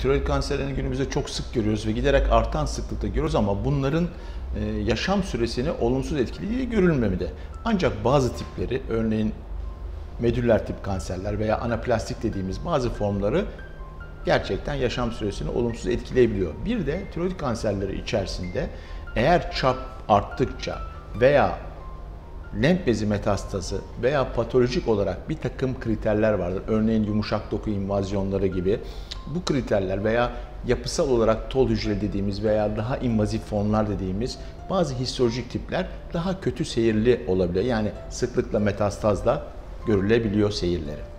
Tiroid kanserlerini günümüzde çok sık görüyoruz ve giderek artan sıklıkta görüyoruz ama bunların e, yaşam süresini olumsuz etkilediği görülmemede. Ancak bazı tipleri örneğin medüller tip kanserler veya anaplastik dediğimiz bazı formları gerçekten yaşam süresini olumsuz etkileyebiliyor. Bir de tiroid kanserleri içerisinde eğer çap arttıkça veya lenf bezi metastazı veya patolojik olarak bir takım kriterler vardır. Örneğin yumuşak doku invazyonları gibi. Bu kriterler veya yapısal olarak tol hücre dediğimiz veya daha invazif formlar dediğimiz bazı histolojik tipler daha kötü seyirli olabiliyor. Yani sıklıkla metastazla görülebiliyor seyirleri.